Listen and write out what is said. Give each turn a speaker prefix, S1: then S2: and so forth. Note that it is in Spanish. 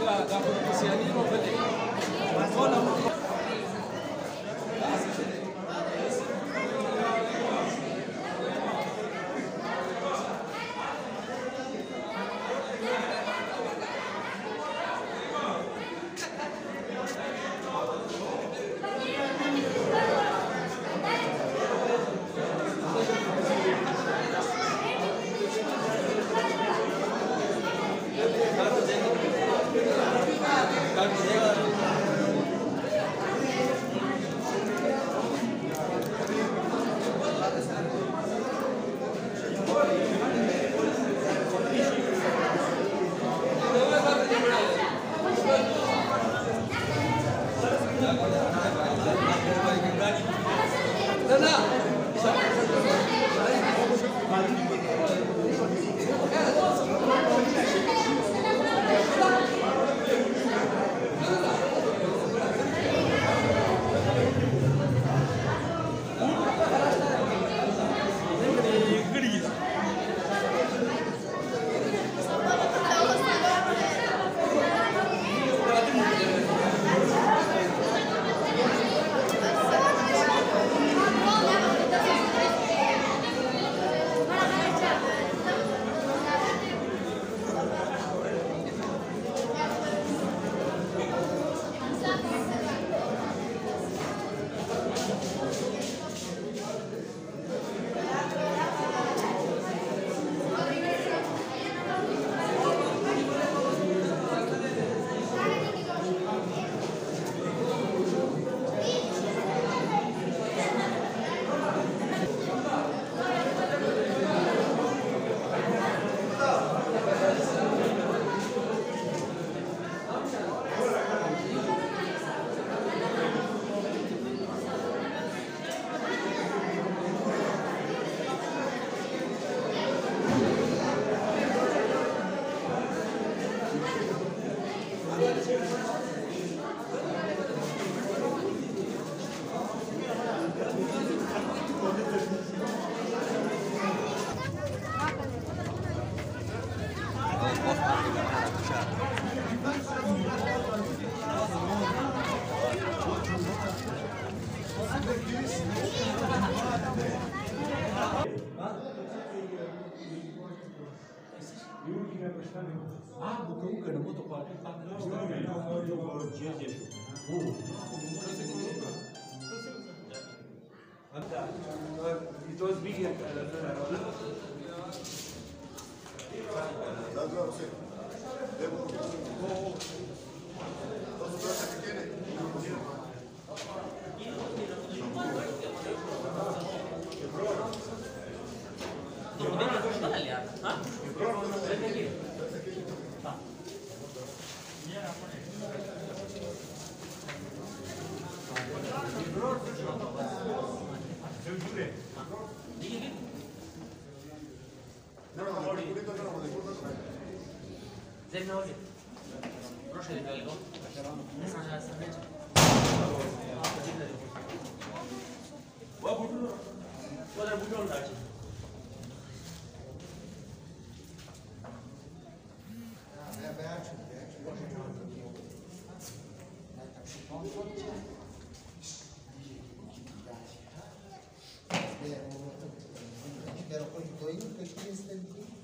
S1: professionisti vede Ah, porque eu quero muito para It was big. Número 6. Dos plazas que tiene. No, no, no, no, no, no, no, no, Zeynep Hoca. Proszę Wielkiego. Nasza serdecznie. Wa budu. Kadar budu oldu acı.
S2: Pero hoy doy un pequeño sentido.